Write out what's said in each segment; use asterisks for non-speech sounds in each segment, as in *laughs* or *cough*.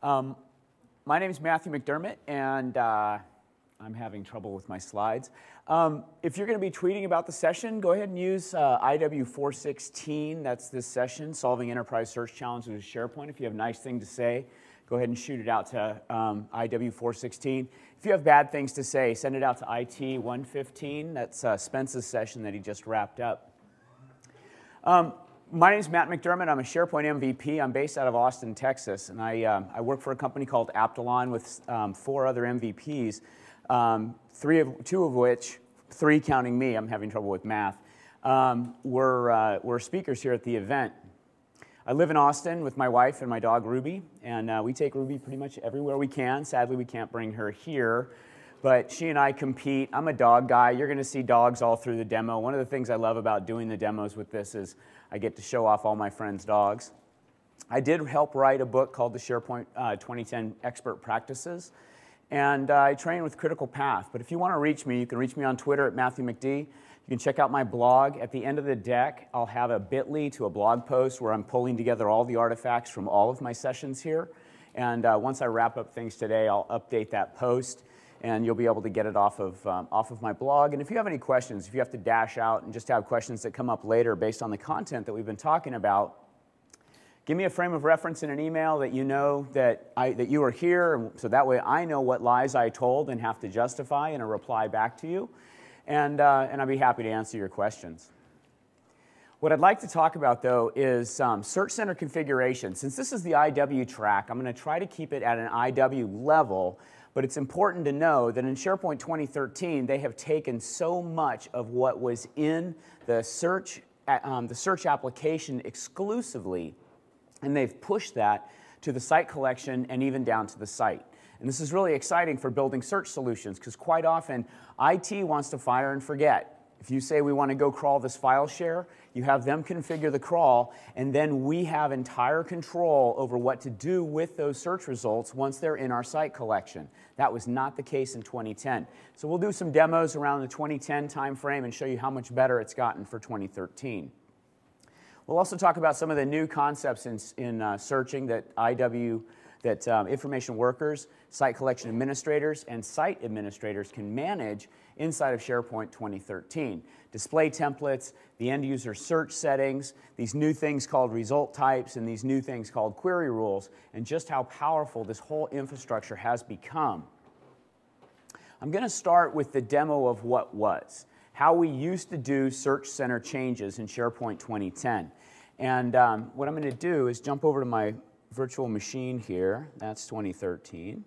Um, my name is Matthew McDermott, and uh, I'm having trouble with my slides. Um, if you're going to be tweeting about the session, go ahead and use uh, IW416. That's this session, Solving Enterprise Search Challenges with SharePoint. If you have a nice thing to say, go ahead and shoot it out to um, IW416. If you have bad things to say, send it out to IT115. That's uh, Spence's session that he just wrapped up. Um, my name is Matt McDermott. I'm a SharePoint MVP. I'm based out of Austin, Texas, and I, uh, I work for a company called Aptillon with um, four other MVPs, um, three of, two of which, three counting me, I'm having trouble with math, um, we're, uh, we're speakers here at the event. I live in Austin with my wife and my dog Ruby, and uh, we take Ruby pretty much everywhere we can. Sadly, we can't bring her here but she and I compete. I'm a dog guy. You're going to see dogs all through the demo. One of the things I love about doing the demos with this is I get to show off all my friends' dogs. I did help write a book called the SharePoint uh, 2010 Expert Practices, and uh, I train with Critical Path. But if you want to reach me, you can reach me on Twitter at Matthew McD. You can check out my blog. At the end of the deck, I'll have a bit.ly to a blog post where I'm pulling together all the artifacts from all of my sessions here. And uh, once I wrap up things today, I'll update that post and you'll be able to get it off of, um, off of my blog. And if you have any questions, if you have to dash out and just have questions that come up later based on the content that we've been talking about, give me a frame of reference in an email that you know that, I, that you are here, so that way I know what lies I told and have to justify in a reply back to you. And, uh, and I'd be happy to answer your questions. What I'd like to talk about, though, is um, Search Center configuration. Since this is the IW track, I'm going to try to keep it at an IW level but it's important to know that in SharePoint 2013, they have taken so much of what was in the search, um, the search application exclusively, and they've pushed that to the site collection and even down to the site. And this is really exciting for building search solutions because quite often IT wants to fire and forget. If you say we want to go crawl this file share, you have them configure the crawl, and then we have entire control over what to do with those search results once they're in our site collection. That was not the case in 2010. So we'll do some demos around the 2010 timeframe and show you how much better it's gotten for 2013. We'll also talk about some of the new concepts in, in uh, searching that IW that um, information workers, site collection administrators, and site administrators can manage inside of SharePoint 2013. Display templates, the end user search settings, these new things called result types, and these new things called query rules, and just how powerful this whole infrastructure has become. I'm going to start with the demo of what was, how we used to do Search Center changes in SharePoint 2010. And um, what I'm going to do is jump over to my virtual machine here. That's 2013.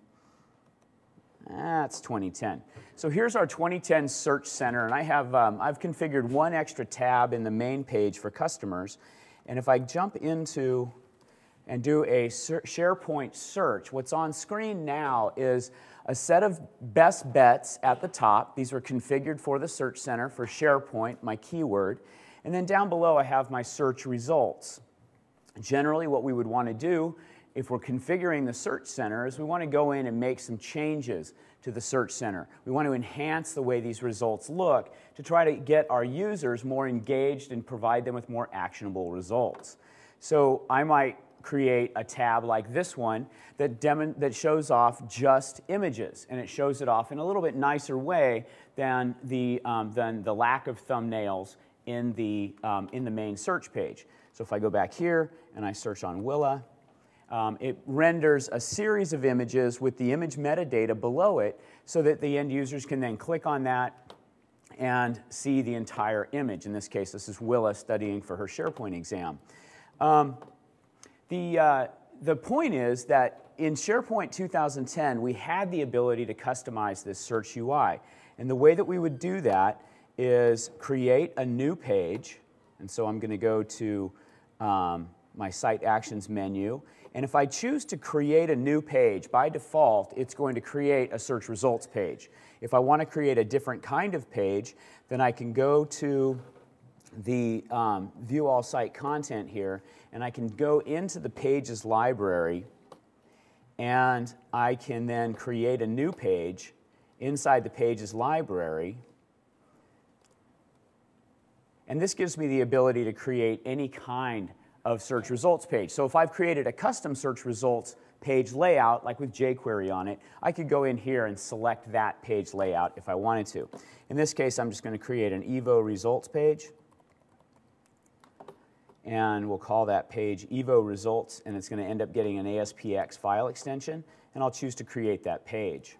That's 2010. So here's our 2010 Search Center, and I have, um, I've configured one extra tab in the main page for customers. And if I jump into and do a SharePoint search, what's on screen now is a set of best bets at the top. These were configured for the Search Center for SharePoint, my keyword. And then down below, I have my search results. Generally, what we would want to do if we're configuring the Search Center is we want to go in and make some changes to the Search Center. We want to enhance the way these results look to try to get our users more engaged and provide them with more actionable results. So I might create a tab like this one that, that shows off just images, and it shows it off in a little bit nicer way than the, um, than the lack of thumbnails in the, um, in the main search page. So if I go back here and I search on Willa, um, it renders a series of images with the image metadata below it so that the end users can then click on that and see the entire image. In this case, this is Willa studying for her SharePoint exam. Um, the, uh, the point is that in SharePoint 2010, we had the ability to customize this search UI. And the way that we would do that is create a new page. And so I'm going to go to um, my Site Actions menu. And if I choose to create a new page, by default, it's going to create a search results page. If I want to create a different kind of page, then I can go to the um, View All Site Content here, and I can go into the Pages library, and I can then create a new page inside the Pages library. And this gives me the ability to create any kind of search results page. So if I've created a custom search results page layout, like with jQuery on it, I could go in here and select that page layout if I wanted to. In this case, I'm just going to create an Evo results page. And we'll call that page Evo results, and it's going to end up getting an ASPX file extension, and I'll choose to create that page.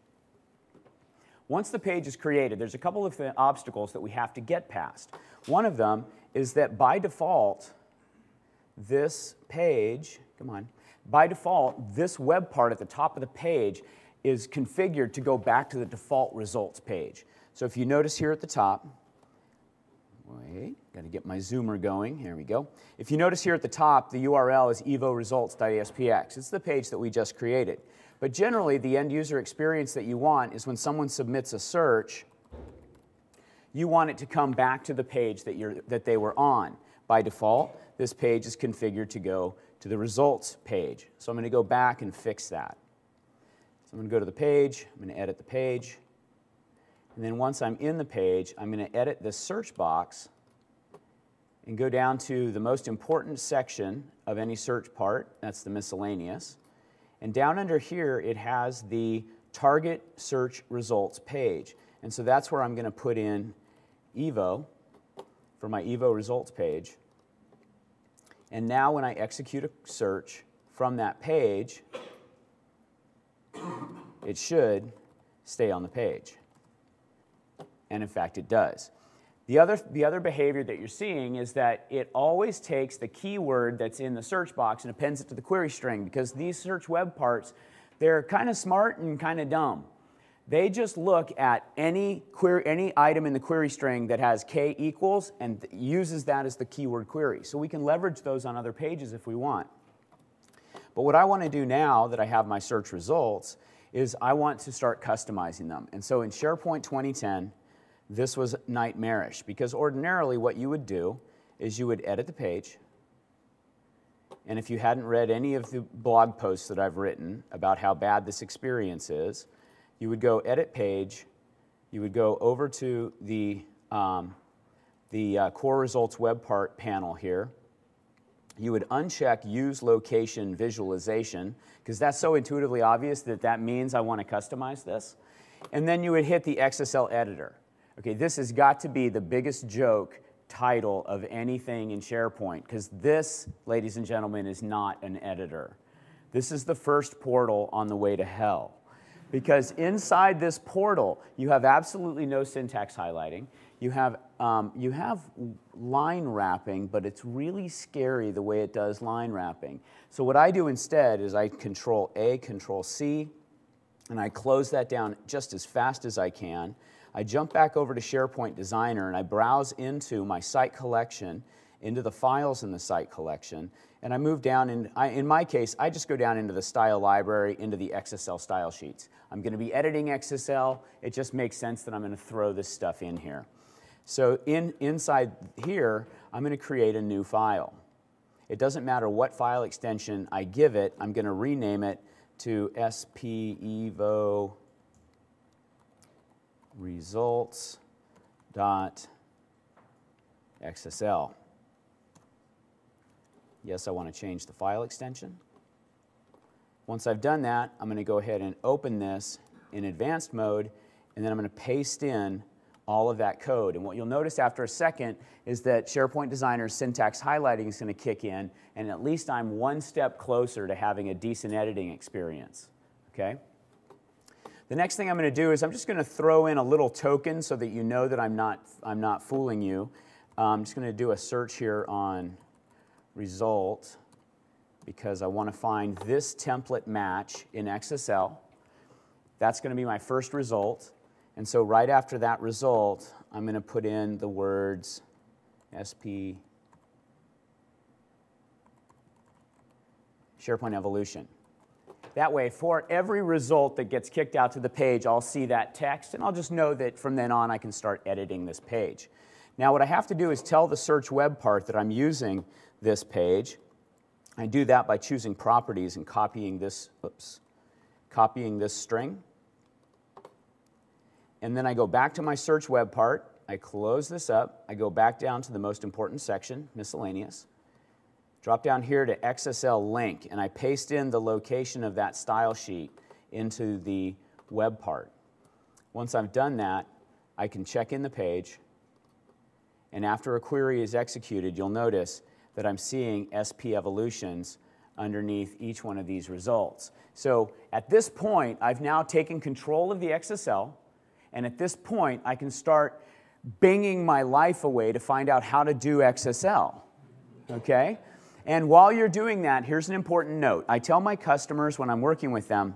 Once the page is created, there's a couple of obstacles that we have to get past. One of them is that by default, this page, come on, by default, this web part at the top of the page is configured to go back to the default results page. So if you notice here at the top, wait, got to get my zoomer going, here we go. If you notice here at the top, the URL is evoresults.aspx. It's the page that we just created. But generally, the end user experience that you want is when someone submits a search, you want it to come back to the page that, you're, that they were on. By default, this page is configured to go to the results page. So I'm going to go back and fix that. So I'm going to go to the page, I'm going to edit the page, and then once I'm in the page, I'm going to edit this search box and go down to the most important section of any search part, that's the miscellaneous. And down under here, it has the target search results page. And so that's where I'm going to put in Evo for my Evo results page. And now when I execute a search from that page, it should stay on the page. And in fact, it does. The other, the other behavior that you're seeing is that it always takes the keyword that's in the search box and appends it to the query string because these search web parts, they're kind of smart and kind of dumb. They just look at any, query, any item in the query string that has k equals and uses that as the keyword query. So we can leverage those on other pages if we want. But what I want to do now that I have my search results is I want to start customizing them. And so in SharePoint 2010, this was nightmarish because ordinarily what you would do is you would edit the page. And if you hadn't read any of the blog posts that I've written about how bad this experience is, you would go edit page, you would go over to the, um, the uh, core results web part panel here. You would uncheck use location visualization because that's so intuitively obvious that that means I want to customize this. And then you would hit the XSL editor. Okay, this has got to be the biggest joke title of anything in SharePoint because this, ladies and gentlemen, is not an editor. This is the first portal on the way to hell. Because inside this portal, you have absolutely no syntax highlighting. You have, um, you have line wrapping, but it's really scary the way it does line wrapping. So what I do instead is I control A, control C, and I close that down just as fast as I can. I jump back over to SharePoint Designer and I browse into my site collection, into the files in the site collection, and I move down, in, I, in my case, I just go down into the style library, into the XSL style sheets. I'm going to be editing XSL. It just makes sense that I'm going to throw this stuff in here. So in, inside here, I'm going to create a new file. It doesn't matter what file extension I give it, I'm going to rename it to SPEVO. Yes, I want to change the file extension. Once I've done that, I'm going to go ahead and open this in advanced mode, and then I'm going to paste in all of that code. And what you'll notice after a second is that SharePoint Designer's syntax highlighting is going to kick in, and at least I'm one step closer to having a decent editing experience. Okay? The next thing I'm going to do is I'm just going to throw in a little token so that you know that I'm not, I'm not fooling you. I'm just going to do a search here on result because I want to find this template match in XSL. That's going to be my first result. And so right after that result, I'm going to put in the words SP SharePoint Evolution. That way, for every result that gets kicked out to the page, I'll see that text, and I'll just know that from then on I can start editing this page. Now, what I have to do is tell the search web part that I'm using this page. I do that by choosing properties and copying this, oops, copying this string. And then I go back to my search web part. I close this up. I go back down to the most important section, miscellaneous. drop down here to XSL link, and I paste in the location of that style sheet into the web part. Once I've done that, I can check in the page, and after a query is executed, you'll notice that I'm seeing SP evolutions underneath each one of these results. So at this point, I've now taken control of the XSL, and at this point, I can start binging my life away to find out how to do XSL. Okay? And while you're doing that, here's an important note. I tell my customers when I'm working with them,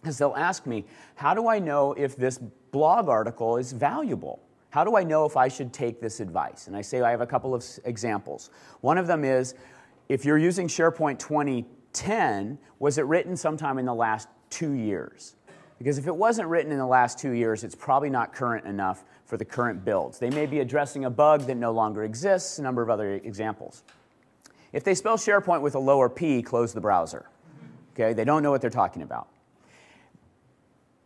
because they'll ask me, how do I know if this blog article is valuable? How do I know if I should take this advice? And I say I have a couple of examples. One of them is if you're using SharePoint 2010, was it written sometime in the last two years? Because if it wasn't written in the last two years, it's probably not current enough for the current builds. They may be addressing a bug that no longer exists, a number of other examples. If they spell SharePoint with a lower P, close the browser. Okay, they don't know what they're talking about.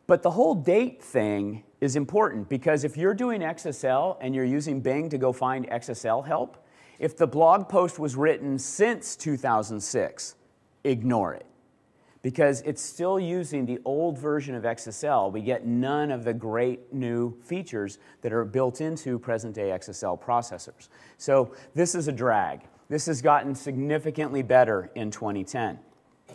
But the whole date thing is important because if you're doing XSL and you're using Bing to go find XSL help, if the blog post was written since 2006, ignore it because it's still using the old version of XSL. We get none of the great new features that are built into present day XSL processors. So this is a drag. This has gotten significantly better in 2010.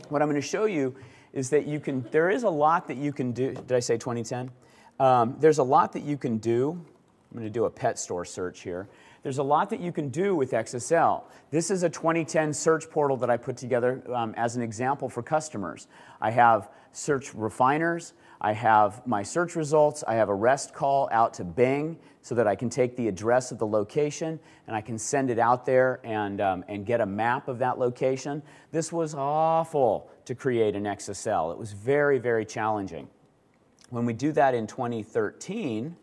What I'm going to show you is that you can, there is a lot that you can do. Did I say 2010? Um, there's a lot that you can do. I'm going to do a pet store search here. There's a lot that you can do with XSL. This is a 2010 search portal that I put together um, as an example for customers. I have search refiners, I have my search results, I have a REST call out to Bing so that I can take the address of the location and I can send it out there and, um, and get a map of that location. This was awful to create an XSL. It was very, very challenging. When we do that in 2013,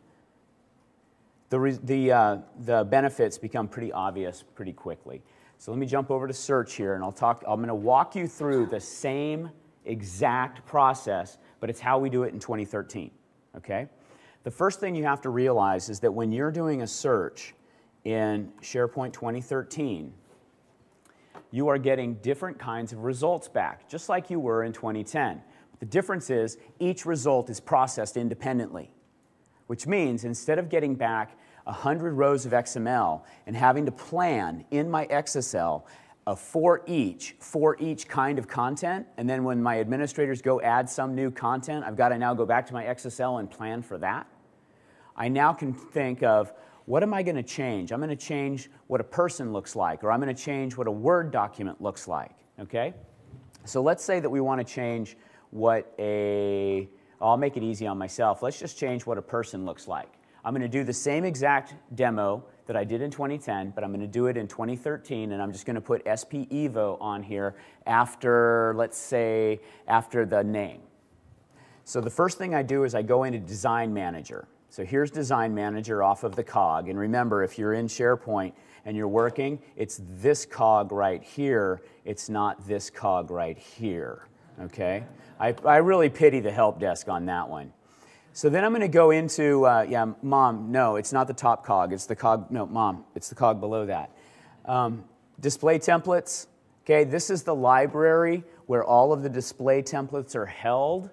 the, the, uh, the benefits become pretty obvious pretty quickly. So let me jump over to search here and I'll talk, I'm gonna walk you through the same exact process, but it's how we do it in 2013, okay? The first thing you have to realize is that when you're doing a search in SharePoint 2013, you are getting different kinds of results back, just like you were in 2010. The difference is each result is processed independently which means instead of getting back 100 rows of XML and having to plan in my XSL a for each, for each kind of content, and then when my administrators go add some new content, I've got to now go back to my XSL and plan for that. I now can think of what am I going to change? I'm going to change what a person looks like, or I'm going to change what a Word document looks like, okay? So let's say that we want to change what a oh, I'll make it easy on myself. Let's just change what a person looks like. I'm going to do the same exact demo that I did in 2010, but I'm going to do it in 2013, and I'm just going to put SP Evo on here after, let's say, after the name. So the first thing I do is I go into Design Manager. So here's Design Manager off of the cog, and remember, if you're in SharePoint and you're working, it's this cog right here. It's not this cog right here, okay? I, I really pity the help desk on that one. So then I'm going to go into, uh, yeah, mom, no, it's not the top cog. It's the cog, no, mom, it's the cog below that. Um, display templates, okay, this is the library where all of the display templates are held.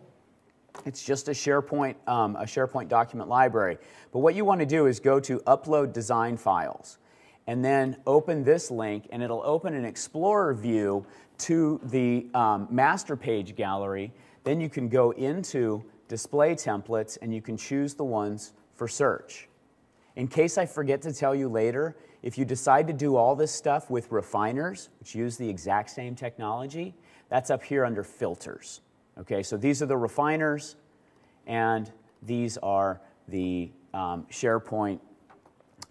It's just a SharePoint, um, a SharePoint document library. But what you want to do is go to Upload Design Files and then open this link and it'll open an Explorer view to the um, master page gallery. Then you can go into display templates and you can choose the ones for search. In case I forget to tell you later, if you decide to do all this stuff with refiners, which use the exact same technology, that's up here under filters. Okay, so these are the refiners and these are the um, SharePoint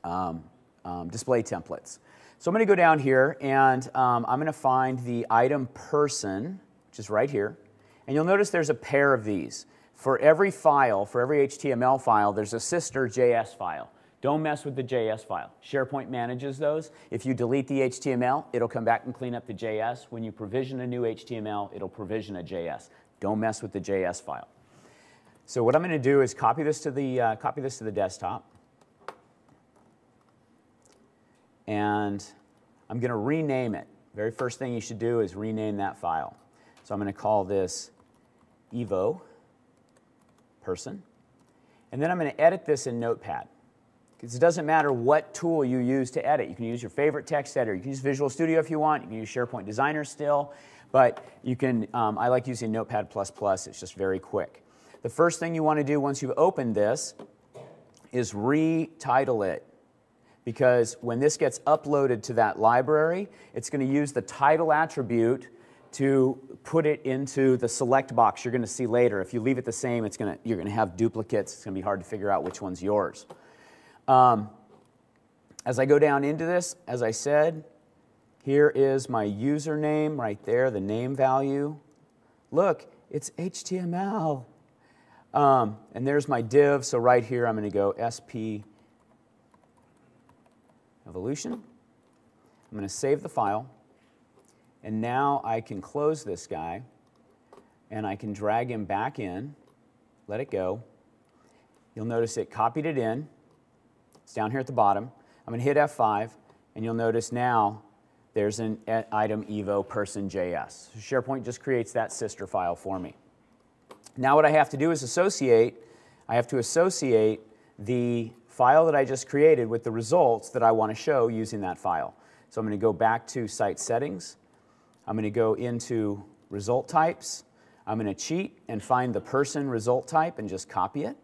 um, um, display templates. So I'm going to go down here and um, I'm going to find the item person, which is right here. And you'll notice there's a pair of these. For every file, for every HTML file, there's a sister JS file. Don't mess with the JS file. SharePoint manages those. If you delete the HTML, it'll come back and clean up the JS. When you provision a new HTML, it'll provision a JS. Don't mess with the JS file. So what I'm going to do is copy this to the, uh, copy this to the desktop. And I'm going to rename it. very first thing you should do is rename that file. So I'm going to call this evo person. And then I'm going to edit this in Notepad. Because it doesn't matter what tool you use to edit. You can use your favorite text editor. You can use Visual Studio if you want. You can use SharePoint Designer still. But you can, um, I like using Notepad++. It's just very quick. The first thing you want to do once you've opened this is retitle it. Because when this gets uploaded to that library, it's going to use the title attribute to put it into the select box you're going to see later. If you leave it the same, it's going to, you're going to have duplicates. It's going to be hard to figure out which one's yours. Um, as I go down into this, as I said, here is my username right there, the name value. Look, it's HTML. Um, and there's my div. So right here, I'm going to go SP evolution. I'm going to save the file. And now I can close this guy. And I can drag him back in, let it go. You'll notice it copied it in. It's down here at the bottom. I'm going to hit F5, and you'll notice now there's an item evo person.js. SharePoint just creates that sister file for me. Now what I have to do is associate, I have to associate the file that I just created with the results that I want to show using that file. So I'm going to go back to Site Settings. I'm going to go into Result Types. I'm going to cheat and find the person result type and just copy it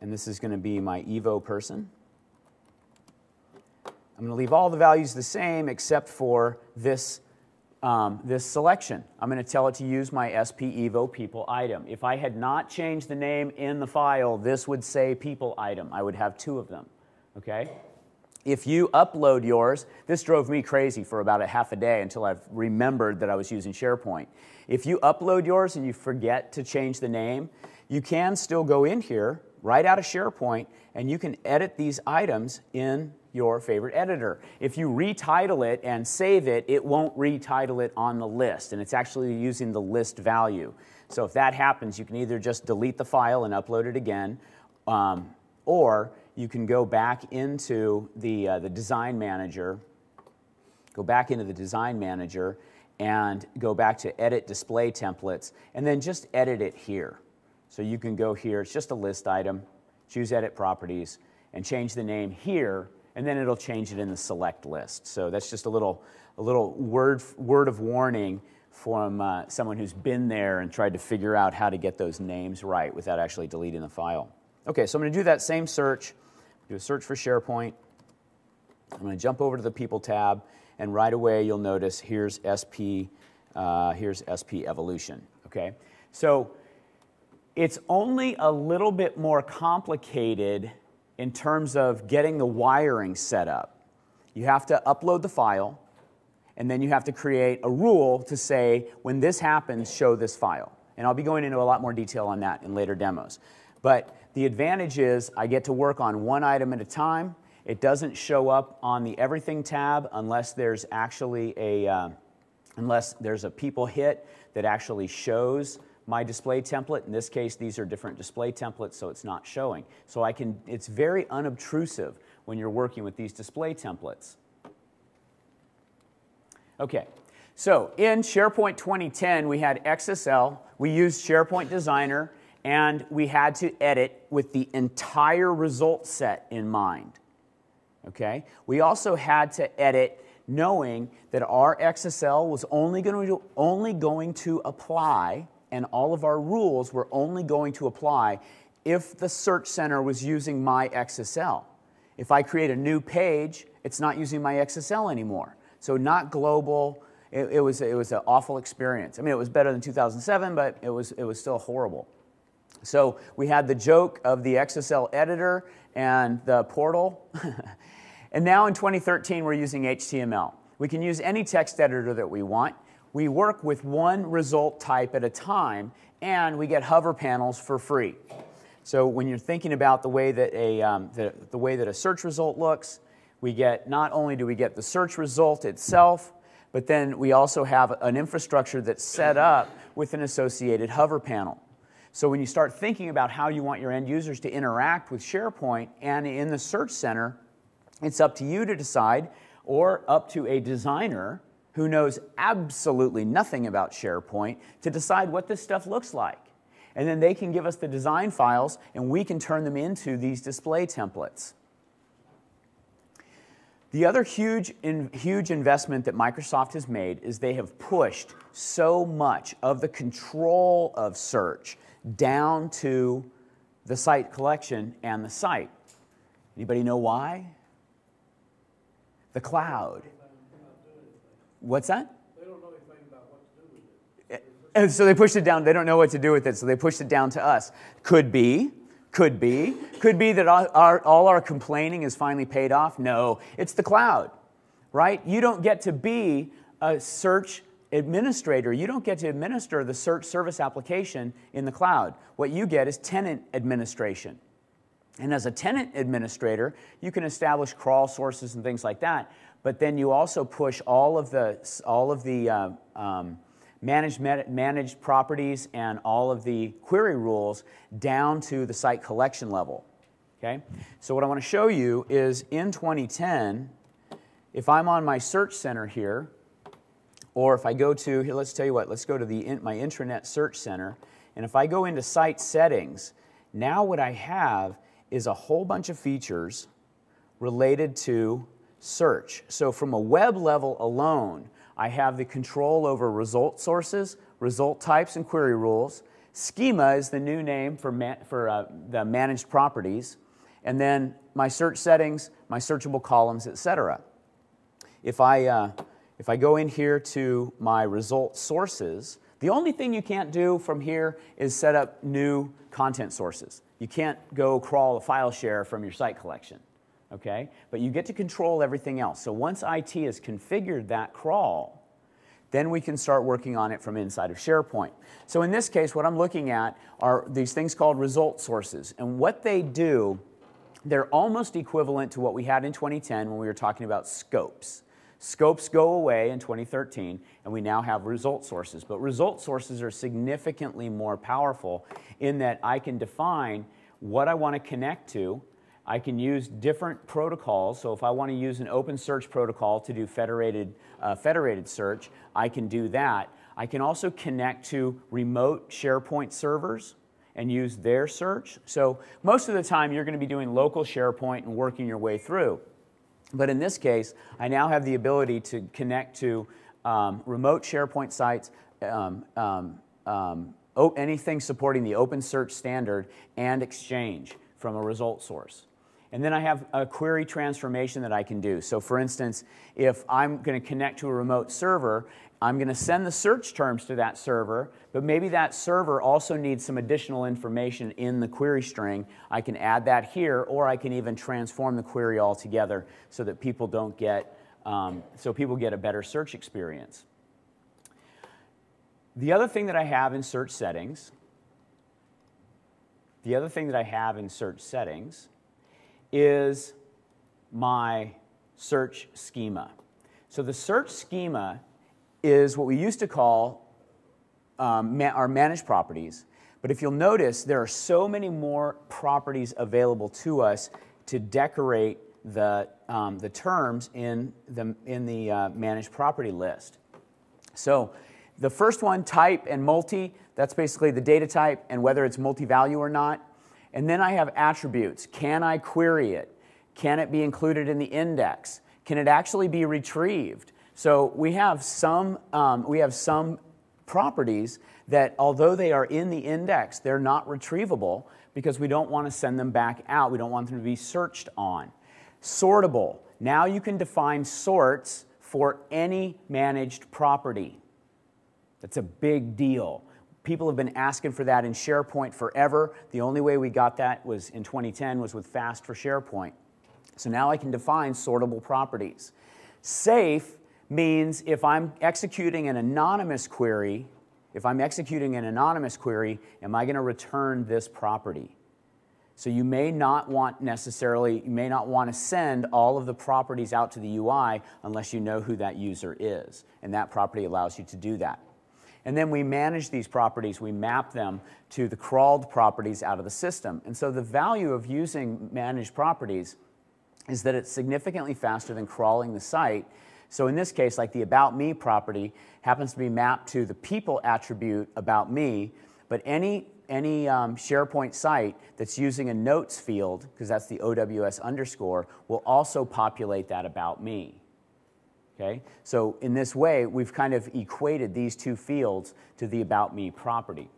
and this is going to be my evo person. I'm going to leave all the values the same except for this, um, this selection. I'm going to tell it to use my SP evo people item. If I had not changed the name in the file, this would say people item. I would have two of them, okay? If you upload yours, this drove me crazy for about a half a day until I remembered that I was using SharePoint. If you upload yours and you forget to change the name, you can still go in here right out of SharePoint, and you can edit these items in your favorite editor. If you retitle it and save it, it won't retitle it on the list, and it's actually using the list value. So if that happens, you can either just delete the file and upload it again, um, or you can go back into the, uh, the design manager, go back into the design manager, and go back to edit display templates, and then just edit it here. So you can go here, it's just a list item, choose edit properties, and change the name here, and then it'll change it in the select list. So that's just a little, a little word, word of warning from uh, someone who's been there and tried to figure out how to get those names right without actually deleting the file. Okay, so I'm going to do that same search, do a search for SharePoint. I'm going to jump over to the People tab, and right away you'll notice here's SP, uh, here's SP Evolution. Okay, so it's only a little bit more complicated in terms of getting the wiring set up. You have to upload the file, and then you have to create a rule to say, when this happens, show this file. And I'll be going into a lot more detail on that in later demos. But the advantage is I get to work on one item at a time. It doesn't show up on the Everything tab unless there's actually a, uh, unless there's a people hit that actually shows my display template. In this case, these are different display templates, so it's not showing. So I can, it's very unobtrusive when you're working with these display templates. Okay, so in SharePoint 2010, we had XSL, we used SharePoint Designer, and we had to edit with the entire result set in mind. Okay? We also had to edit knowing that our XSL was only going to, only going to apply and all of our rules were only going to apply if the search center was using my XSL. If I create a new page, it's not using my XSL anymore. So not global. It, it was, it was an awful experience. I mean, it was better than 2007, but it was, it was still horrible. So we had the joke of the XSL editor and the portal. *laughs* and now in 2013, we're using HTML. We can use any text editor that we want we work with one result type at a time, and we get hover panels for free. So when you're thinking about the way that a, um, the, the way that a search result looks, we get not only do we get the search result itself, but then we also have an infrastructure that's set up with an associated hover panel. So when you start thinking about how you want your end users to interact with SharePoint and in the Search Center, it's up to you to decide or up to a designer who knows absolutely nothing about SharePoint to decide what this stuff looks like. And then they can give us the design files and we can turn them into these display templates. The other huge, in, huge investment that Microsoft has made is they have pushed so much of the control of search down to the site collection and the site. Anybody know why? The cloud. What's that? They don't know anything about what to do with it. And so they pushed it down. They don't know what to do with it, so they pushed it down to us. Could be. Could be. Could be that all our, all our complaining is finally paid off. No, it's the cloud, right? You don't get to be a search administrator. You don't get to administer the search service application in the cloud. What you get is tenant administration. And as a tenant administrator, you can establish crawl sources and things like that but then you also push all of the, all of the uh, um, managed, managed properties and all of the query rules down to the site collection level. Okay? So what I want to show you is in 2010, if I'm on my search center here, or if I go to, here, let's tell you what, let's go to the, my intranet search center, and if I go into site settings, now what I have is a whole bunch of features related to search. So from a web level alone, I have the control over result sources, result types, and query rules. Schema is the new name for, man, for uh, the managed properties. And then my search settings, my searchable columns, etc. If I, uh, if I go in here to my result sources, the only thing you can't do from here is set up new content sources. You can't go crawl a file share from your site collection okay? But you get to control everything else. So once IT has configured that crawl, then we can start working on it from inside of SharePoint. So in this case, what I'm looking at are these things called result sources. And what they do, they're almost equivalent to what we had in 2010 when we were talking about scopes. Scopes go away in 2013, and we now have result sources. But result sources are significantly more powerful in that I can define what I want to connect to I can use different protocols. So if I want to use an open search protocol to do federated, uh, federated search, I can do that. I can also connect to remote SharePoint servers and use their search. So most of the time you're going to be doing local SharePoint and working your way through. But in this case, I now have the ability to connect to um, remote SharePoint sites, um, um, um anything supporting the open search standard and Exchange from a result source. And then I have a query transformation that I can do. So for instance, if I'm going to connect to a remote server, I'm going to send the search terms to that server, but maybe that server also needs some additional information in the query string. I can add that here, or I can even transform the query altogether so that people don't get, um, so people get a better search experience. The other thing that I have in search settings, the other thing that I have in search settings is my search schema. So the search schema is what we used to call um, ma our managed properties. But if you'll notice, there are so many more properties available to us to decorate the, um, the terms in the, in the uh, managed property list. So the first one, type and multi, that's basically the data type and whether it's multi-value or not. And then I have attributes. Can I query it? Can it be included in the index? Can it actually be retrieved? So we have some, um, we have some properties that although they are in the index, they're not retrievable because we don't want to send them back out. We don't want them to be searched on. Sortable. Now you can define sorts for any managed property. That's a big deal. People have been asking for that in SharePoint forever. The only way we got that was in 2010 was with FAST for SharePoint. So now I can define sortable properties. Safe means if I'm executing an anonymous query, if I'm executing an anonymous query, am I going to return this property? So you may not want necessarily, you may not want to send all of the properties out to the UI unless you know who that user is. And that property allows you to do that. And then we manage these properties, we map them to the crawled properties out of the system. And so the value of using managed properties is that it's significantly faster than crawling the site. So in this case, like the About Me property happens to be mapped to the people attribute About Me, but any, any um, SharePoint site that's using a notes field, because that's the OWS underscore, will also populate that About Me. Okay? So in this way, we've kind of equated these two fields to the About Me property.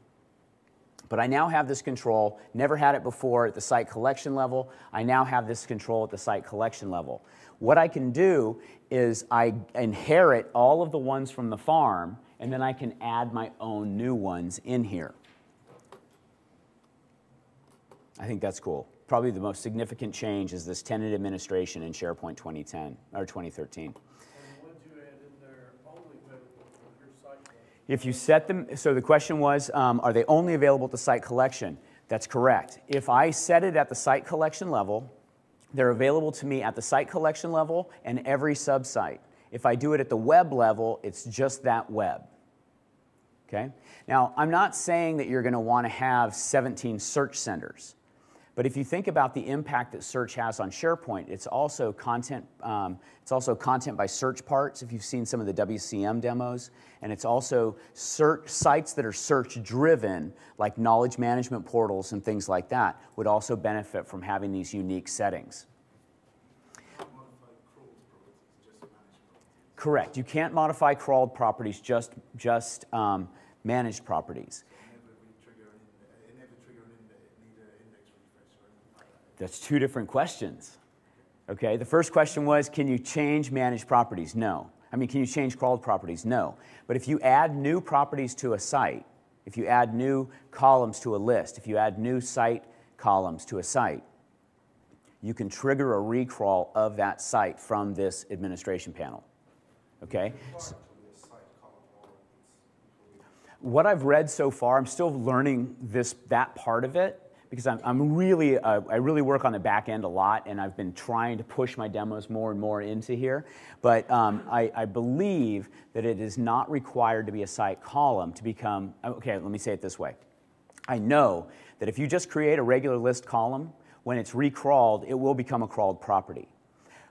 But I now have this control, never had it before at the site collection level. I now have this control at the site collection level. What I can do is I inherit all of the ones from the farm, and then I can add my own new ones in here. I think that's cool. Probably the most significant change is this tenant administration in SharePoint 2010 or 2013. If you set them, so the question was, um, are they only available at the site collection? That's correct. If I set it at the site collection level, they're available to me at the site collection level and every subsite. If I do it at the web level, it's just that web. Okay? Now, I'm not saying that you're going to want to have 17 search centers. But if you think about the impact that search has on SharePoint, it's also content, um, it's also content by search parts, if you've seen some of the WCM demos, and it's also search, sites that are search driven, like knowledge management portals and things like that, would also benefit from having these unique settings. Correct. You can't modify crawled properties, just, just um, managed properties. That's two different questions. Okay, the first question was can you change managed properties? No. I mean, can you change crawled properties? No. But if you add new properties to a site, if you add new columns to a list, if you add new site columns to a site, you can trigger a recrawl of that site from this administration panel. Okay? what I've read so far, I'm still learning this, that part of it because I'm, I'm really, uh, I really work on the back end a lot, and I've been trying to push my demos more and more into here. But um, I, I, believe that it is not required to be a site column to become, okay, let me say it this way. I know that if you just create a regular list column, when it's recrawled, it will become a crawled property.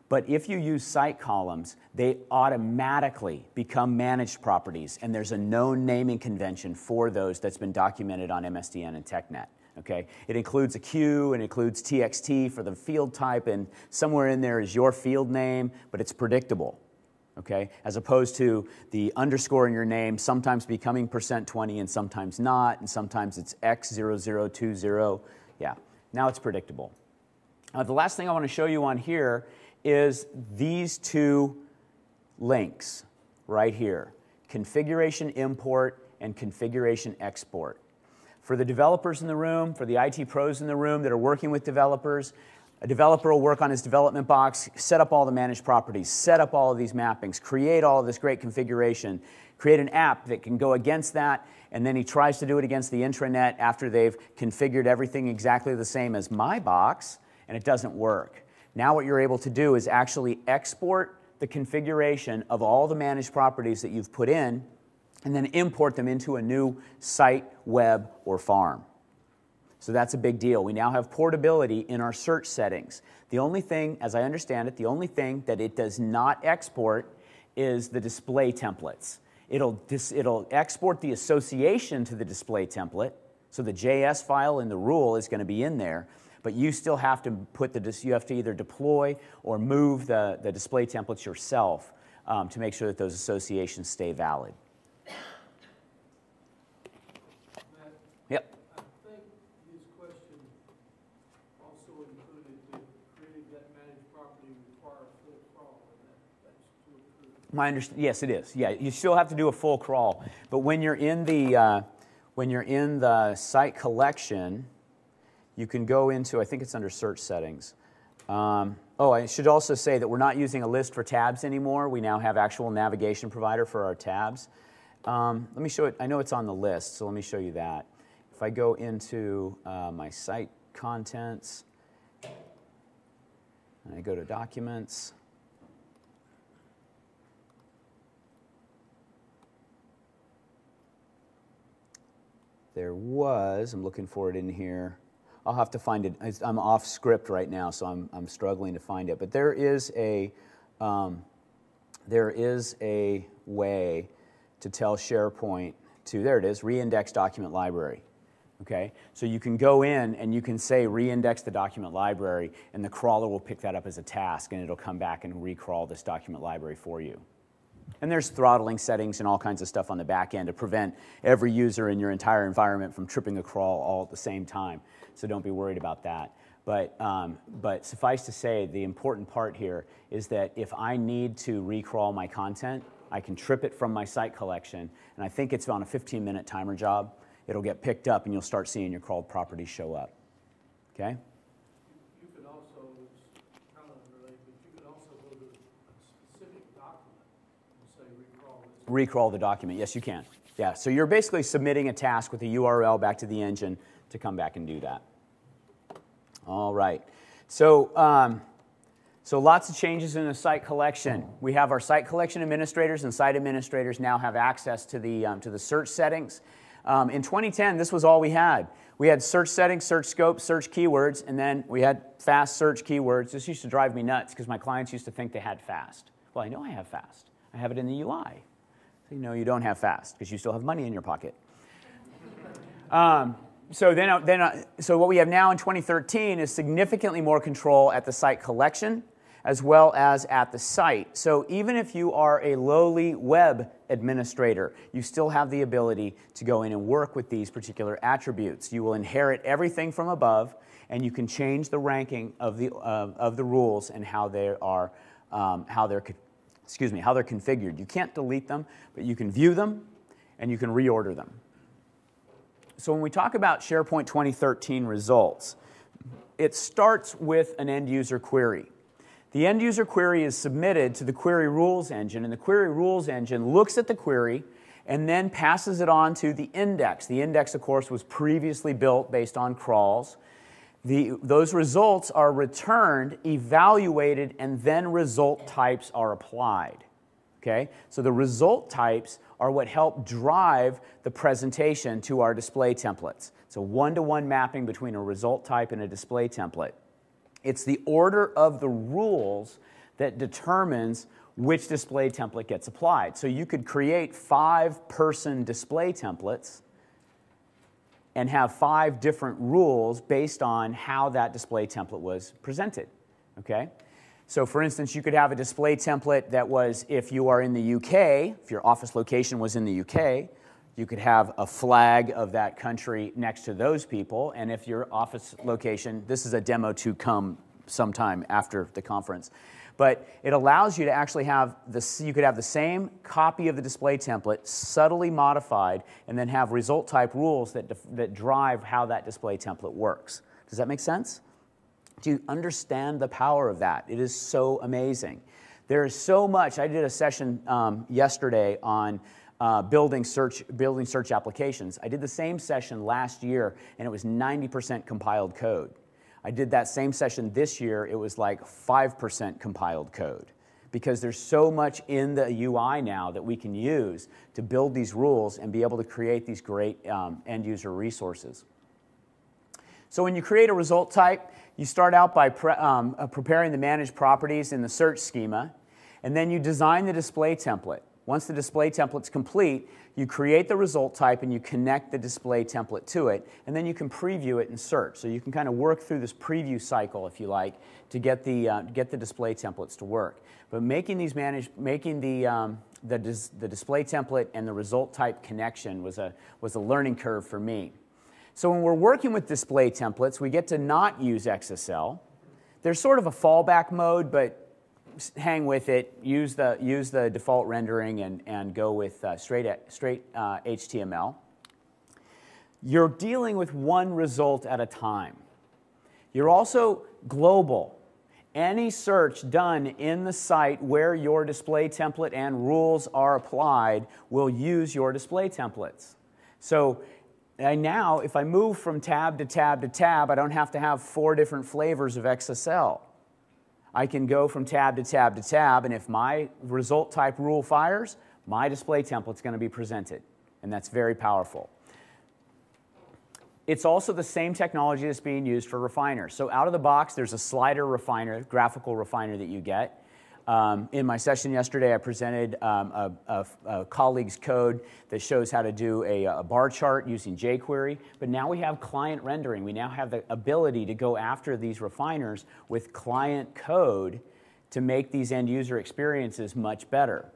But if you use site columns, they automatically become managed properties, and there's a known naming convention for those that's been documented on MSDN and TechNet. Okay? It includes a queue and includes TXT for the field type, and somewhere in there is your field name, but it's predictable. Okay? As opposed to the underscore in your name sometimes becoming percent 20 and sometimes not, and sometimes it's X0020. Yeah, now it's predictable. Uh, the last thing I want to show you on here is these two links right here configuration import and configuration export for the developers in the room, for the IT pros in the room that are working with developers, a developer will work on his development box, set up all the managed properties, set up all of these mappings, create all of this great configuration, create an app that can go against that, and then he tries to do it against the intranet after they've configured everything exactly the same as my box, and it doesn't work. Now what you're able to do is actually export the configuration of all the managed properties that you've put in and then import them into a new site, web, or farm. So that's a big deal. We now have portability in our search settings. The only thing, as I understand it, the only thing that it does not export is the display templates. It'll, it'll export the association to the display template, so the JS file in the rule is going to be in there, but you still have to put the, you have to either deploy or move the, the display templates yourself um, to make sure that those associations stay valid. My understanding, yes, it is. Yeah, you still have to do a full crawl, but when you're in the uh, when you're in the site collection, you can go into. I think it's under search settings. Um, oh, I should also say that we're not using a list for tabs anymore. We now have actual navigation provider for our tabs. Um, let me show it. I know it's on the list, so let me show you that. If I go into uh, my site contents, and I go to documents. There was, I'm looking for it in here. I'll have to find it. I'm off script right now, so I'm, I'm struggling to find it. But there is a, um, there is a way to tell SharePoint to, there it is, reindex document library. Okay, so you can go in and you can say reindex the document library, and the crawler will pick that up as a task, and it'll come back and recrawl this document library for you. And there's throttling settings and all kinds of stuff on the back end to prevent every user in your entire environment from tripping a crawl all at the same time. So don't be worried about that. But, um, but suffice to say, the important part here is that if I need to recrawl my content, I can trip it from my site collection, and I think it's on a 15 minute timer job. It'll get picked up, and you'll start seeing your crawled properties show up. Okay? You could also, it's kind of unrelated, but you could also go to a specific document and say recrawl the document. Yes, you can. Yeah, so you're basically submitting a task with a URL back to the engine to come back and do that. All right. So, um, so lots of changes in the site collection. We have our site collection administrators and site administrators now have access to the, um, to the search settings. Um, in 2010, this was all we had. We had search settings, search scope, search keywords, and then we had fast search keywords. This used to drive me nuts because my clients used to think they had fast. Well, I know I have fast. I have it in the UI. So, you know you don't have fast because you still have money in your pocket. Um, so then, uh, then uh, so what we have now in 2013 is significantly more control at the site collection as well as at the site. So even if you are a lowly web administrator, you still have the ability to go in and work with these particular attributes. You will inherit everything from above, and you can change the ranking of the, uh, of the rules and how they are, um, how they're, excuse me, how they're configured. You can't delete them, but you can view them and you can reorder them. So when we talk about SharePoint 2013 results, it starts with an end user query. The end user query is submitted to the query rules engine, and the query rules engine looks at the query and then passes it on to the index. The index, of course, was previously built based on crawls. The, those results are returned, evaluated, and then result types are applied. Okay? So the result types are what help drive the presentation to our display templates. It's a one-to-one mapping between a result type and a display template. It's the order of the rules that determines which display template gets applied. So you could create five person display templates and have five different rules based on how that display template was presented. Okay? So for instance, you could have a display template that was if you are in the UK, if your office location was in the UK, you could have a flag of that country next to those people. And if your office location, this is a demo to come sometime after the conference. But it allows you to actually have this, you could have the same copy of the display template subtly modified and then have result type rules that, that drive how that display template works. Does that make sense? Do you understand the power of that? It is so amazing. There is so much. I did a session um, yesterday on uh, building search building search applications. I did the same session last year, and it was 90% compiled code. I did that same session this year. It was like 5% compiled code because there's so much in the UI now that we can use to build these rules and be able to create these great um, end user resources. So when you create a result type, you start out by pre um, uh, preparing the managed properties in the search schema, and then you design the display template. Once the display template's complete, you create the result type and you connect the display template to it, and then you can preview it in search. So you can kind of work through this preview cycle, if you like, to get the, uh, get the display templates to work. But making these managed, making the, um, the, dis the display template and the result type connection was a, was a learning curve for me. So when we're working with display templates, we get to not use XSL. There's sort of a fallback mode, but hang with it. Use the, use the default rendering and, and go with uh, straight, straight uh, HTML. You're dealing with one result at a time. You're also global. Any search done in the site where your display template and rules are applied will use your display templates. So and now, if I move from tab to tab to tab, I don't have to have four different flavors of XSL. I can go from tab to tab to tab, and if my result type rule fires, my display template is going to be presented, and that's very powerful. It's also the same technology that's being used for refiners. So out of the box, there's a slider refiner, graphical refiner that you get. Um, in my session yesterday, I presented um, a, a, a, colleague's code that shows how to do a, a, bar chart using jQuery. But now we have client rendering. We now have the ability to go after these refiners with client code to make these end user experiences much better.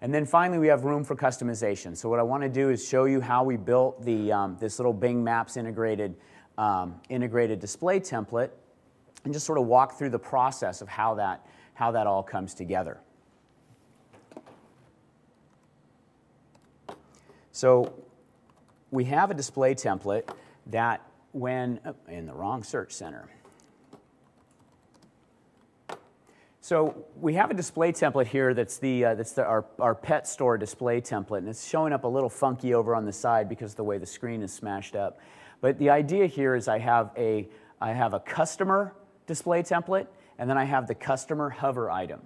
And then finally, we have room for customization. So what I want to do is show you how we built the, um, this little Bing Maps integrated, um, integrated display template and just sort of walk through the process of how that how that all comes together. So we have a display template that when, oh, in the wrong search center. So we have a display template here that's, the, uh, that's the, our, our pet store display template, and it's showing up a little funky over on the side because of the way the screen is smashed up. But the idea here is I have a, I have a customer display template, and then I have the customer hover item.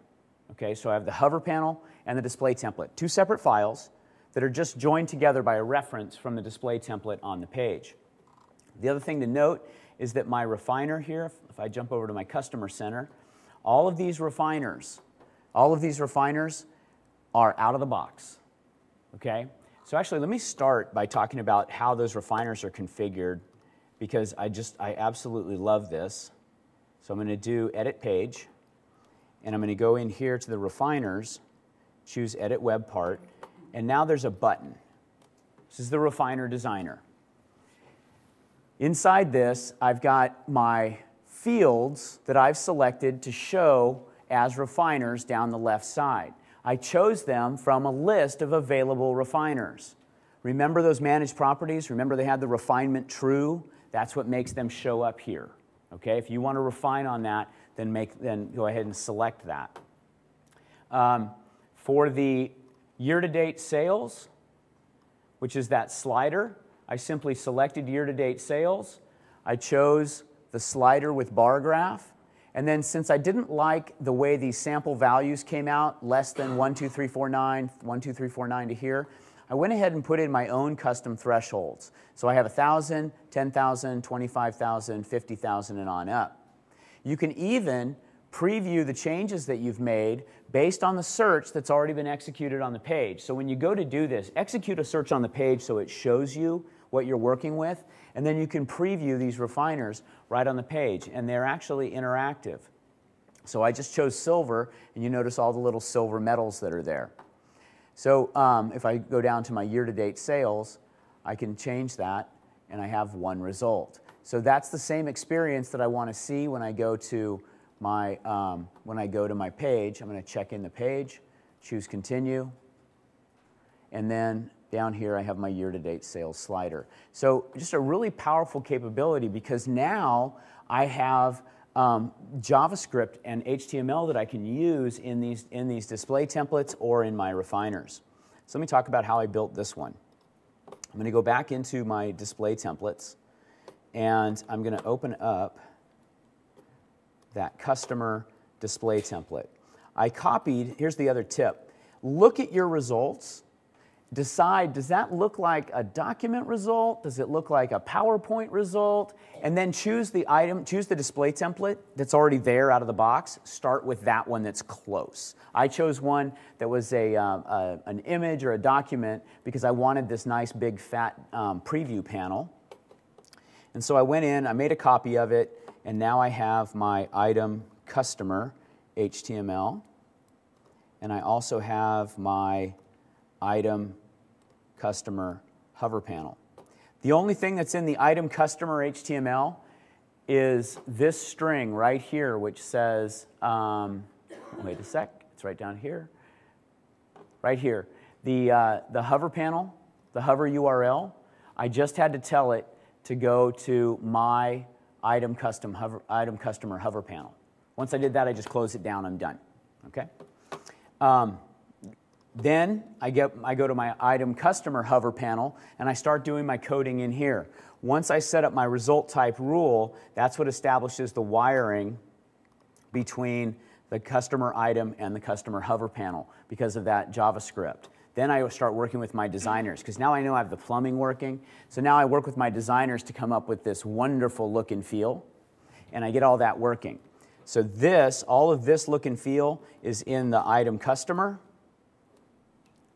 Okay, so I have the hover panel and the display template, two separate files that are just joined together by a reference from the display template on the page. The other thing to note is that my refiner here, if I jump over to my customer center, all of these refiners, all of these refiners are out of the box. Okay? So actually, let me start by talking about how those refiners are configured because I just, I absolutely love this. So I'm going to do Edit Page, and I'm going to go in here to the Refiners, choose Edit Web Part, and now there's a button. This is the Refiner Designer. Inside this, I've got my fields that I've selected to show as refiners down the left side. I chose them from a list of available refiners. Remember those managed properties? Remember they had the refinement true? That's what makes them show up here. Okay, if you want to refine on that, then, make, then go ahead and select that. Um, for the year-to-date sales, which is that slider, I simply selected year-to-date sales. I chose the slider with bar graph. And then since I didn't like the way these sample values came out, less than 12349, 12349 to here, I went ahead and put in my own custom thresholds. So I have 1,000, 10,000, 25,000, 50,000, and on up. You can even preview the changes that you've made based on the search that's already been executed on the page. So when you go to do this, execute a search on the page so it shows you what you're working with, and then you can preview these refiners right on the page, and they're actually interactive. So I just chose silver, and you notice all the little silver metals that are there. So um, if I go down to my year-to-date sales, I can change that and I have one result. So that's the same experience that I want to see when I go to my, um, when I go to my page. I'm going to check in the page, choose continue, and then down here I have my year-to-date sales slider. So just a really powerful capability because now I have um, JavaScript and HTML that I can use in these, in these display templates or in my refiners. So let me talk about how I built this one. I'm going to go back into my display templates and I'm going to open up that customer display template. I copied, here's the other tip. Look at your results decide does that look like a document result? Does it look like a PowerPoint result? And then choose the item, choose the display template that's already there out of the box. Start with that one that's close. I chose one that was a, uh, a an image or a document because I wanted this nice big fat um, preview panel. And so I went in, I made a copy of it, and now I have my item customer HTML. And I also have my item customer hover panel. The only thing that's in the item customer HTML is this string right here, which says, um, wait a sec, it's right down here. Right here. The, uh, the hover panel, the hover URL, I just had to tell it to go to my item, custom hover, item customer hover panel. Once I did that, I just close it down, I'm done. Okay? Um, then I, get, I go to my item customer hover panel and I start doing my coding in here. Once I set up my result type rule, that's what establishes the wiring between the customer item and the customer hover panel because of that JavaScript. Then I start working with my designers because now I know I have the plumbing working. So now I work with my designers to come up with this wonderful look and feel, and I get all that working. So this, all of this look and feel is in the item customer.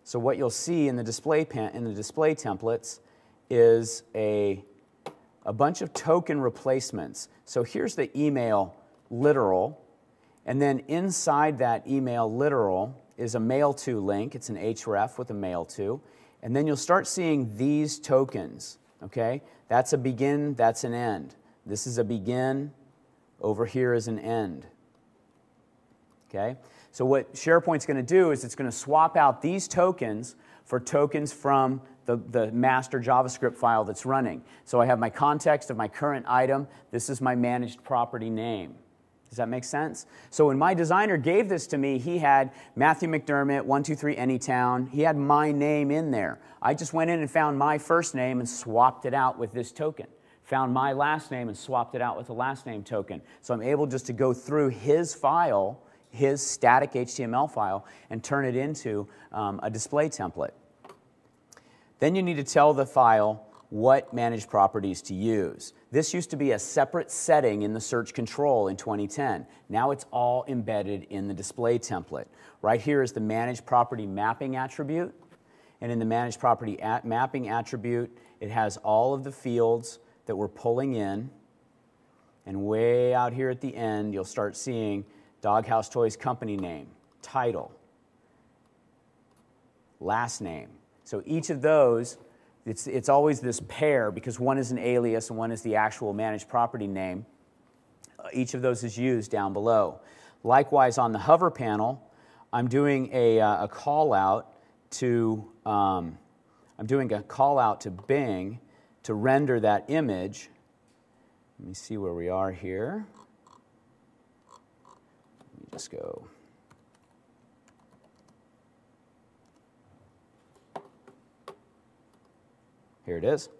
So what you'll see in the display in the display templates is a, a bunch of token replacements. So here's the email literal, and then inside that email literal is a mail to link. It's an href with a mail to. And then you'll start seeing these tokens, okay? That's a begin, that's an end. This is a begin, over here is an end. Okay? So what SharePoint's going to do is it's going to swap out these tokens for tokens from the, the master JavaScript file that's running. So I have my context of my current item. This is my managed property name. Does that make sense? So when my designer gave this to me, he had Matthew McDermott, 123 Anytown. He had my name in there. I just went in and found my first name and swapped it out with this token. Found my last name and swapped it out with the last name token. So I'm able just to go through his file, his static HTML file, and turn it into um, a display template. Then you need to tell the file what managed properties to use. This used to be a separate setting in the search control in 2010. Now it's all embedded in the display template. Right here is the managed property mapping attribute. And in the managed property at mapping attribute, it has all of the fields that we're pulling in. And way out here at the end, you'll start seeing Doghouse Toys company name, title, last name. So each of those it's, it's always this pair because one is an alias and one is the actual managed property name. Uh, each of those is used down below. Likewise, on the hover panel, I'm doing a, uh, a call out to um, I'm doing a call out to Bing to render that image. Let me see where we are here. Let me just go. Here it is.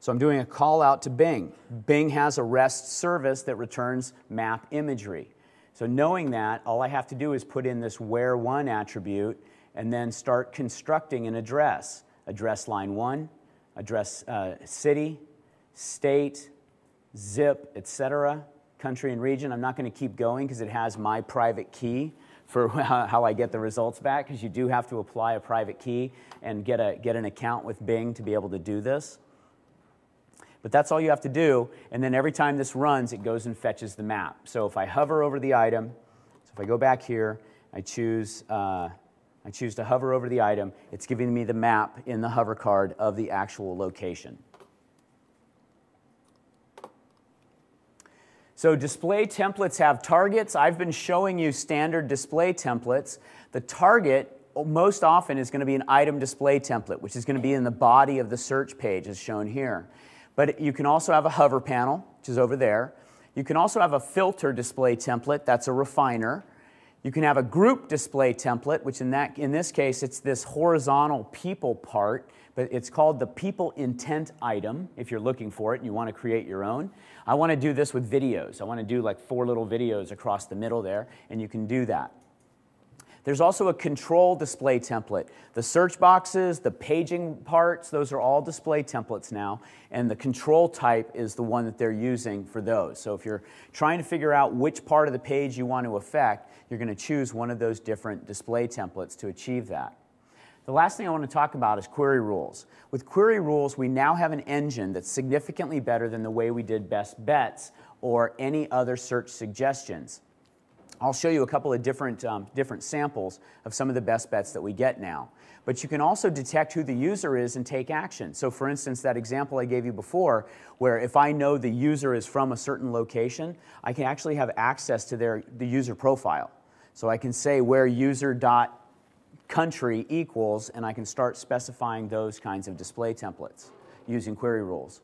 So I'm doing a call out to Bing. Bing has a REST service that returns map imagery. So knowing that, all I have to do is put in this where one attribute and then start constructing an address. Address line one, address uh, city, state, zip, etc., country and region. I'm not going to keep going because it has my private key for *laughs* how I get the results back because you do have to apply a private key and get, a, get an account with Bing to be able to do this. But that's all you have to do, and then every time this runs, it goes and fetches the map. So if I hover over the item, so if I go back here, I choose, uh, I choose to hover over the item, it's giving me the map in the hover card of the actual location. So display templates have targets. I've been showing you standard display templates. The target most often is going to be an item display template, which is going to be in the body of the search page as shown here. But you can also have a hover panel, which is over there. You can also have a filter display template, that's a refiner. You can have a group display template, which in, that, in this case, it's this horizontal people part but it's called the people intent item if you're looking for it and you want to create your own. I want to do this with videos. I want to do like four little videos across the middle there, and you can do that. There's also a control display template. The search boxes, the paging parts, those are all display templates now, and the control type is the one that they're using for those. So if you're trying to figure out which part of the page you want to affect, you're going to choose one of those different display templates to achieve that. The last thing I want to talk about is query rules. With query rules, we now have an engine that's significantly better than the way we did best bets or any other search suggestions. I'll show you a couple of different, um, different samples of some of the best bets that we get now. But you can also detect who the user is and take action. So for instance, that example I gave you before, where if I know the user is from a certain location, I can actually have access to their, the user profile. So I can say where user dot country equals, and I can start specifying those kinds of display templates using query rules.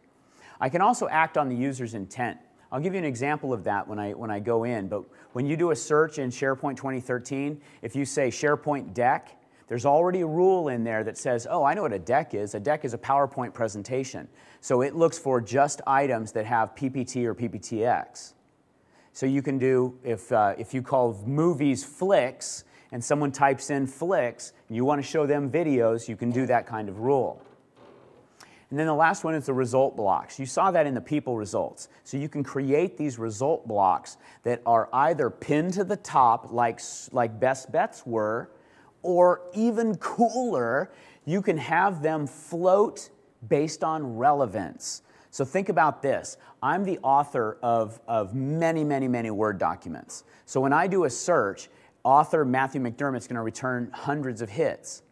I can also act on the user's intent. I'll give you an example of that when I, when I go in, but when you do a search in SharePoint 2013, if you say SharePoint deck, there's already a rule in there that says, oh, I know what a deck is. A deck is a PowerPoint presentation. So it looks for just items that have PPT or PPTX. So you can do, if, uh, if you call movies flicks, and someone types in flicks, and you want to show them videos, you can do that kind of rule. And then the last one is the result blocks. You saw that in the people results. So you can create these result blocks that are either pinned to the top, like, like best bets were, or even cooler, you can have them float based on relevance. So think about this. I'm the author of, of many, many, many Word documents. So when I do a search, author Matthew McDermott's going to return hundreds of hits.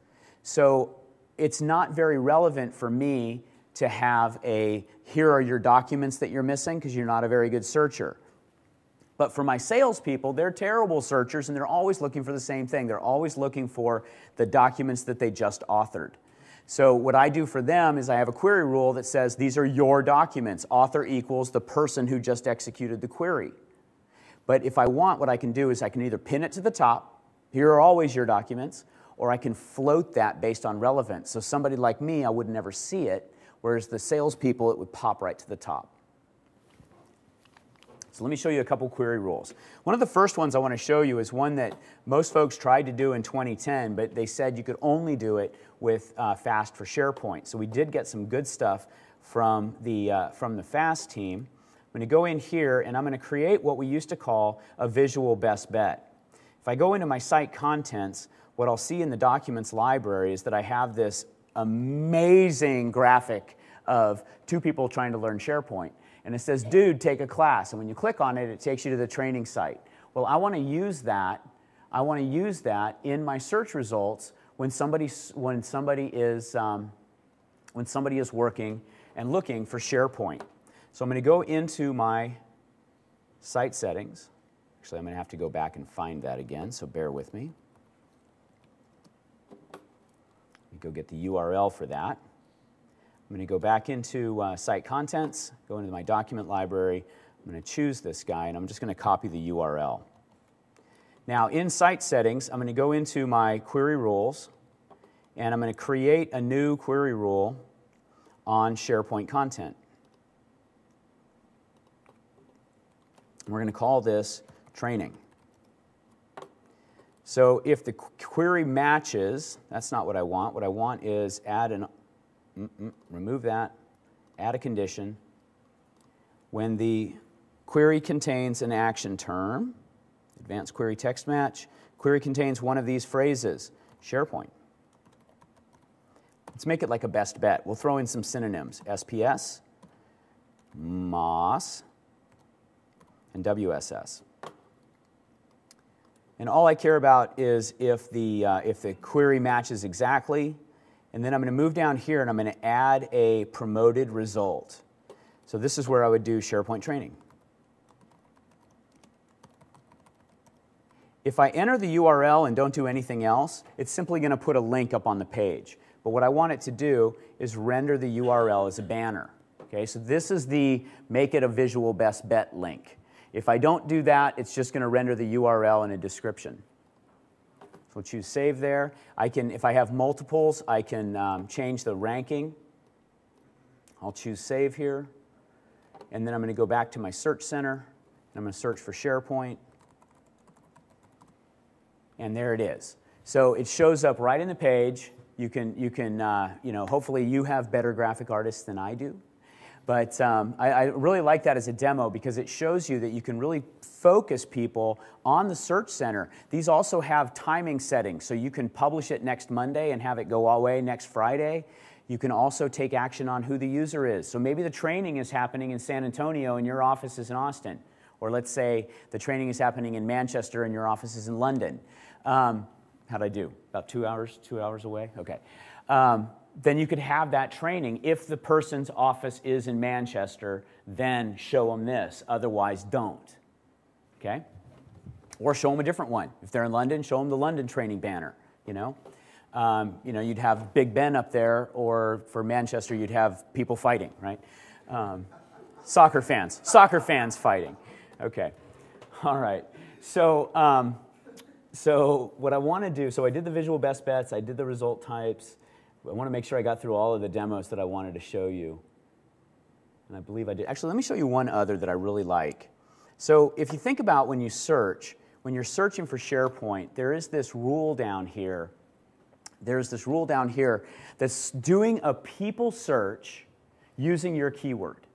So it's not very relevant for me to have a here are your documents that you're missing because you're not a very good searcher. But for my salespeople, they're terrible searchers and they're always looking for the same thing. They're always looking for the documents that they just authored. So, what I do for them is I have a query rule that says these are your documents. Author equals the person who just executed the query. But if I want, what I can do is I can either pin it to the top, here are always your documents, or I can float that based on relevance. So, somebody like me, I would never see it, whereas the salespeople, it would pop right to the top. So let me show you a couple query rules. One of the first ones I want to show you is one that most folks tried to do in 2010, but they said you could only do it with uh, FAST for SharePoint. So we did get some good stuff from the, uh, from the FAST team. I'm going to go in here and I'm going to create what we used to call a visual best bet. If I go into my site contents, what I'll see in the documents library is that I have this amazing graphic of two people trying to learn SharePoint and it says, dude, take a class. And when you click on it, it takes you to the training site. Well, I want to use that. I want to use that in my search results when somebody, when somebody, is, um, when somebody is working and looking for SharePoint. So I'm going to go into my site settings. Actually, I'm going to have to go back and find that again, so bear with me. Let me go get the URL for that. I'm going to go back into uh, site contents, go into my document library. I'm going to choose this guy, and I'm just going to copy the URL. Now, in site settings, I'm going to go into my query rules, and I'm going to create a new query rule on SharePoint content. We're going to call this training. So if the query matches, that's not what I want. What I want is add an mm -mm, remove that, add a condition. When the query contains an action term, advanced query text match, query contains one of these phrases, SharePoint. Let's make it like a best bet. We'll throw in some synonyms, SPS, MOSS, and WSS. And all I care about is if the, uh, if the query matches exactly, and then I'm going to move down here and I'm going to add a promoted result. So this is where I would do SharePoint training. If I enter the URL and don't do anything else, it's simply going to put a link up on the page. But what I want it to do is render the URL as a banner. Okay, so this is the make it a visual best bet link. If I don't do that, it's just going to render the URL and a description. So We'll choose save there. I can, if I have multiples, I can um, change the ranking. I'll choose save here. And then I'm going to go back to my search center. I'm going to search for SharePoint. And there it is. So it shows up right in the page. You can, you can uh, you know, hopefully you have better graphic artists than I do. But um, I, I, really like that as a demo because it shows you that you can really focus people on the Search Center. These also have timing settings, so you can publish it next Monday and have it go away next Friday. You can also take action on who the user is. So maybe the training is happening in San Antonio and your office is in Austin. Or let's say the training is happening in Manchester and your office is in London. Um, how'd I do? About two hours, two hours away? Okay. Um, then you could have that training. If the person's office is in Manchester, then show them this. Otherwise, don't. Okay? Or show them a different one. If they're in London, show them the London training banner. You know, um, you know, you'd have Big Ben up there, or for Manchester, you'd have people fighting, right? Um, soccer fans, soccer fans fighting. Okay, all right. So, um, so what I want to do, so I did the visual best bets, I did the result types. I want to make sure I got through all of the demos that I wanted to show you. And I believe I did. Actually, let me show you one other that I really like. So if you think about when you search, when you're searching for SharePoint, there is this rule down here. There's this rule down here that's doing a people search using your keyword.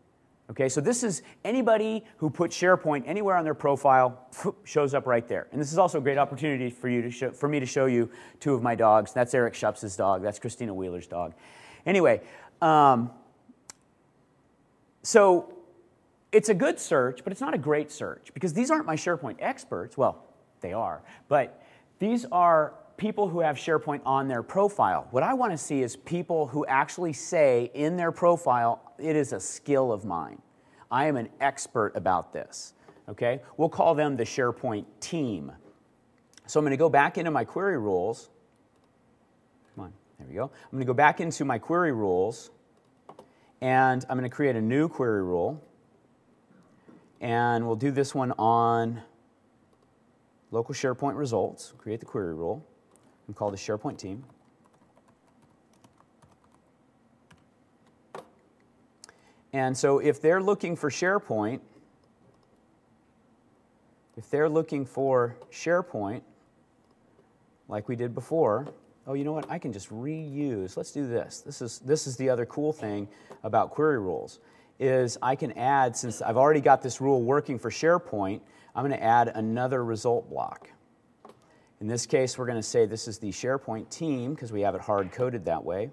Okay, so this is anybody who puts SharePoint anywhere on their profile shows up right there. And this is also a great opportunity for you to show, for me to show you two of my dogs. That's Eric Shupps's dog. That's Christina Wheeler's dog. Anyway, um, so it's a good search, but it's not a great search because these aren't my SharePoint experts. Well, they are, but these are people who have SharePoint on their profile. What I want to see is people who actually say in their profile, it is a skill of mine. I am an expert about this. Okay? We'll call them the SharePoint team. So I'm going to go back into my query rules. Come on, there we go. I'm going to go back into my query rules, and I'm going to create a new query rule. And we'll do this one on local SharePoint results, create the query rule, and call the SharePoint team. And so if they're looking for SharePoint, if they're looking for SharePoint, like we did before, oh, you know what, I can just reuse. Let's do this. This is, this is the other cool thing about query rules, is I can add, since I've already got this rule working for SharePoint, I'm going to add another result block. In this case, we're going to say this is the SharePoint team because we have it hard coded that way.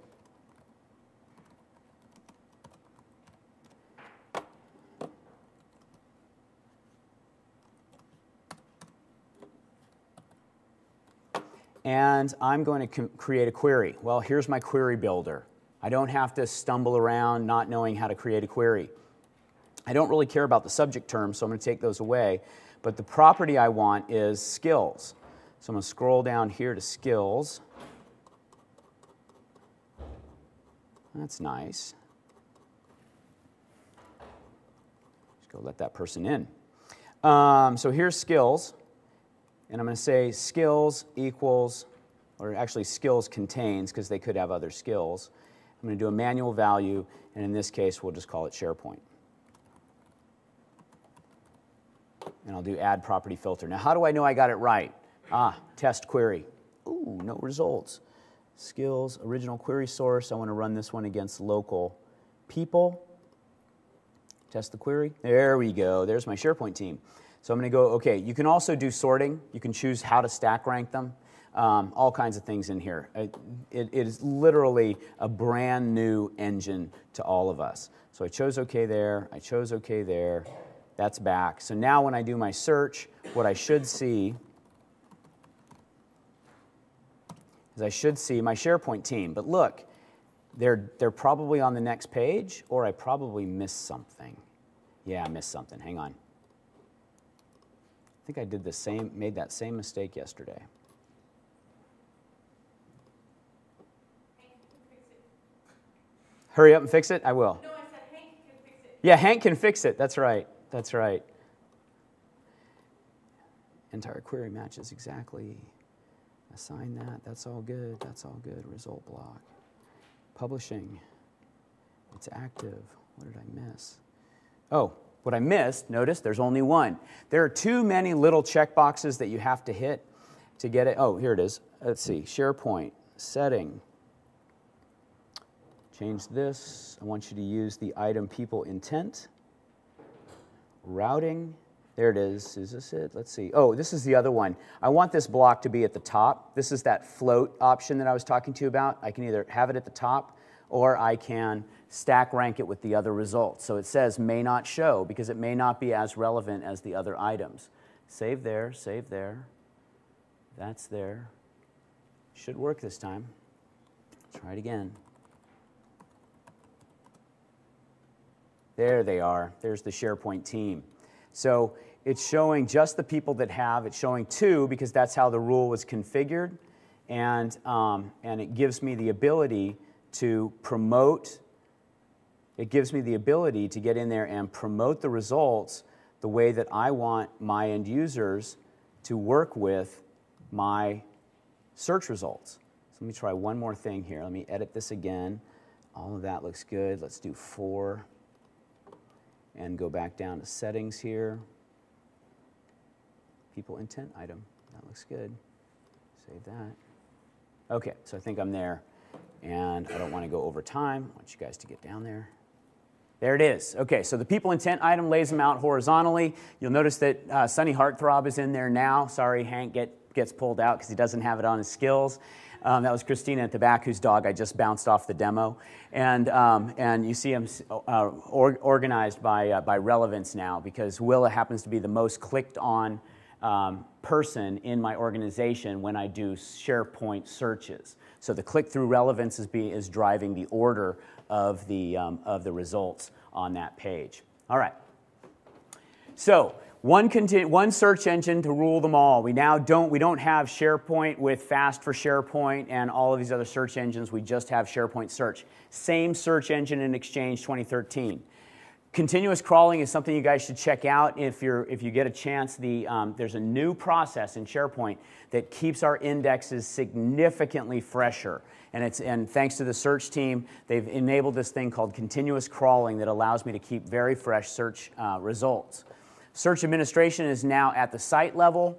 And I'm going to create a query. Well, here's my query builder. I don't have to stumble around not knowing how to create a query. I don't really care about the subject terms, so I'm going to take those away. But the property I want is skills. So I'm going to scroll down here to skills. That's nice. Just go let that person in. Um, so here's skills. And I'm going to say skills equals, or actually skills contains, because they could have other skills. I'm going to do a manual value, and in this case, we'll just call it SharePoint. And I'll do add property filter. Now, how do I know I got it right? Ah, test query. Ooh, no results. Skills, original query source. I want to run this one against local people. Test the query. There we go. There's my SharePoint team. So I'm going to go, okay, you can also do sorting. You can choose how to stack rank them. Um, all kinds of things in here. It, it, it is literally a brand new engine to all of us. So I chose OK there. I chose OK there. That's back. So now when I do my search, what I should see is I should see my SharePoint team. But look, they're, they're probably on the next page, or I probably missed something. Yeah, I missed something. Hang on. I think I did the same, made that same mistake yesterday. Hurry up and fix it? I will. No, I said Hank can fix it. Yeah, Hank can fix it. That's right. That's right. Entire query matches exactly. Assign that. That's all good. That's all good. Result block. Publishing. It's active. What did I miss? Oh, what I missed, notice there's only one. There are too many little checkboxes that you have to hit to get it. Oh, here it is. Let's see. SharePoint. Setting. Change this. I want you to use the item people intent. Routing. There it is. Is this it? Let's see. Oh, this is the other one. I want this block to be at the top. This is that float option that I was talking to you about. I can either have it at the top or I can stack rank it with the other results. So it says may not show because it may not be as relevant as the other items. Save there, save there. That's there. Should work this time. Try it again. There they are. There's the SharePoint team. So it's showing just the people that have. It's showing two because that's how the rule was configured. And, um, and it gives me the ability to promote, it gives me the ability to get in there and promote the results the way that I want my end users to work with my search results. So let me try one more thing here. Let me edit this again. All of that looks good. Let's do four and go back down to settings here people intent item. That looks good. Save that. Okay, so I think I'm there. And I don't want to go over time. I want you guys to get down there. There it is. Okay, so the people intent item lays them out horizontally. You'll notice that uh, Sunny Heartthrob is in there now. Sorry, Hank get, gets pulled out because he doesn't have it on his skills. Um, that was Christina at the back, whose dog I just bounced off the demo. And, um, and you see them uh, or, organized by, uh, by relevance now because Willa happens to be the most clicked on um, person in my organization when I do SharePoint searches. So the click-through relevance is, be, is driving the order of the, um, of the results on that page. All right. So one, one search engine to rule them all. We now don't, we don't have SharePoint with Fast for SharePoint and all of these other search engines. We just have SharePoint Search. Same search engine in Exchange 2013. Continuous crawling is something you guys should check out if, you're, if you get a chance. The, um, there's a new process in SharePoint that keeps our indexes significantly fresher. And, it's, and thanks to the search team, they've enabled this thing called continuous crawling that allows me to keep very fresh search uh, results. Search administration is now at the site level.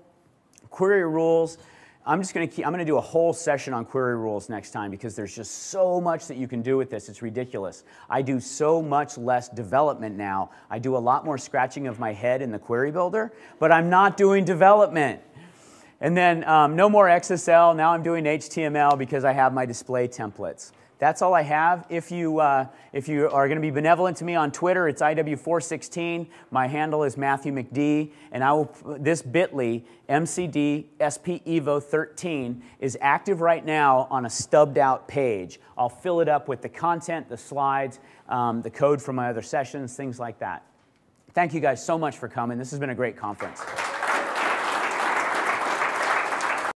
Query rules I'm just going to keep, I'm going to do a whole session on query rules next time because there's just so much that you can do with this. It's ridiculous. I do so much less development now. I do a lot more scratching of my head in the query builder, but I'm not doing development. And then um, no more XSL. Now I'm doing HTML because I have my display templates. That's all I have. If you, uh, if you are going to be benevolent to me on Twitter, it's IW416. My handle is Matthew McD. And I will, this bit.ly, MCD SP Evo 13, is active right now on a stubbed out page. I'll fill it up with the content, the slides, um, the code from my other sessions, things like that. Thank you guys so much for coming. This has been a great conference.